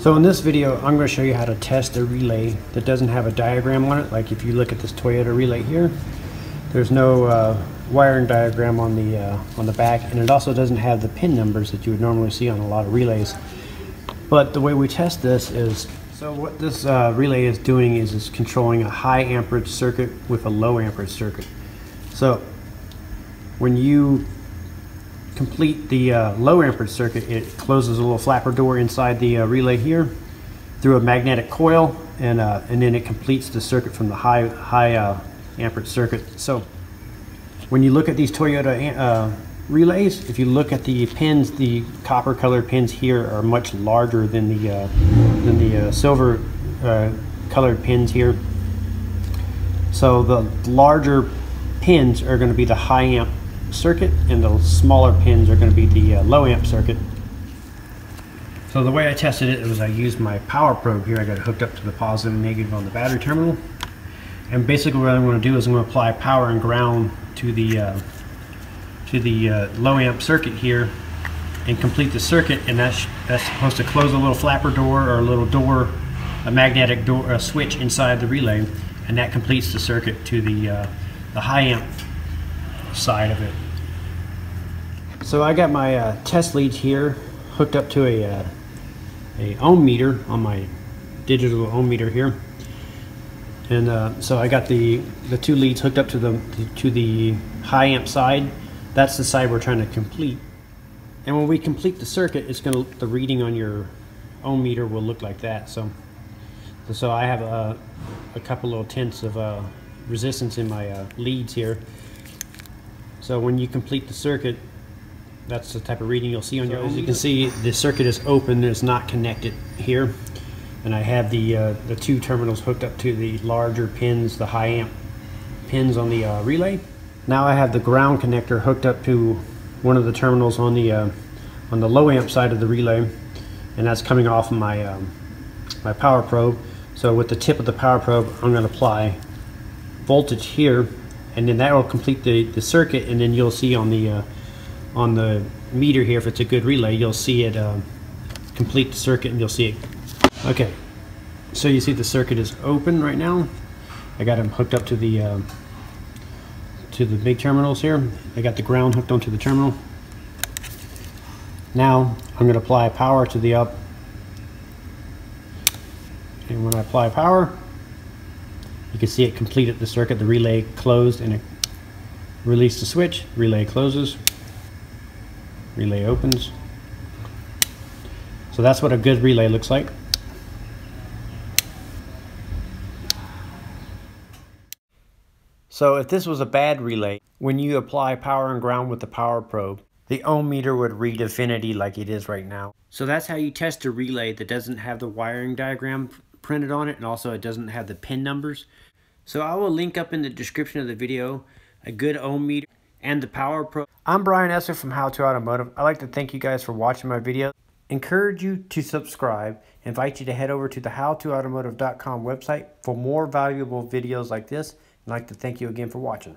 So in this video, I'm going to show you how to test a relay that doesn't have a diagram on it. Like if you look at this Toyota relay here, there's no uh, wiring diagram on the uh, on the back, and it also doesn't have the pin numbers that you would normally see on a lot of relays. But the way we test this is, so what this uh, relay is doing is it's controlling a high amperage circuit with a low amperage circuit. So when you complete the uh, low amperage circuit, it closes a little flapper door inside the uh, relay here through a magnetic coil, and uh, and then it completes the circuit from the high high uh, amperage circuit. So when you look at these Toyota uh, relays, if you look at the pins, the copper colored pins here are much larger than the uh, than the silver colored pins here. So the larger pins are going to be the high amp circuit and the smaller pins are going to be the uh, low amp circuit. So the way I tested it was I used my power probe here. I got it hooked up to the positive and negative on the battery terminal. And basically what I'm going to do is I'm going to apply power and ground to the uh, to the uh, low amp circuit here and complete the circuit and that's, that's supposed to close a little flapper door or a little door, a magnetic door, a switch inside the relay and that completes the circuit to the, uh, the high amp side of it. So I got my uh, test leads here hooked up to a, uh, a ohm meter on my digital ohm meter here. And uh, so I got the, the two leads hooked up to the, to the high amp side. That's the side we're trying to complete. And when we complete the circuit, it's to, the reading on your ohm meter will look like that. So, so I have a, a couple little tenths of uh, resistance in my uh, leads here. So when you complete the circuit, that's the type of reading you'll see on your. As you can see, the circuit is open; it's not connected here, and I have the uh, the two terminals hooked up to the larger pins, the high amp pins on the uh, relay. Now I have the ground connector hooked up to one of the terminals on the uh, on the low amp side of the relay, and that's coming off of my um, my power probe. So with the tip of the power probe, I'm going to apply voltage here and then that will complete the, the circuit and then you'll see on the uh, on the meter here if it's a good relay you'll see it uh, complete the circuit and you'll see it. Okay. So you see the circuit is open right now. I got them hooked up to the uh, to the big terminals here. I got the ground hooked onto the terminal. Now I'm going to apply power to the up. And when I apply power you can see it completed the circuit. The relay closed and it released the switch. Relay closes. Relay opens. So that's what a good relay looks like. So if this was a bad relay, when you apply power and ground with the power probe, the ohm meter would read infinity like it is right now. So that's how you test a relay that doesn't have the wiring diagram printed on it and also it doesn't have the pin numbers. So I will link up in the description of the video a good ohm meter and the power probe. I'm Brian Eslick from How To Automotive. I'd like to thank you guys for watching my video. Encourage you to subscribe. Invite you to head over to the howtoautomotive.com website for more valuable videos like this. I'd like to thank you again for watching.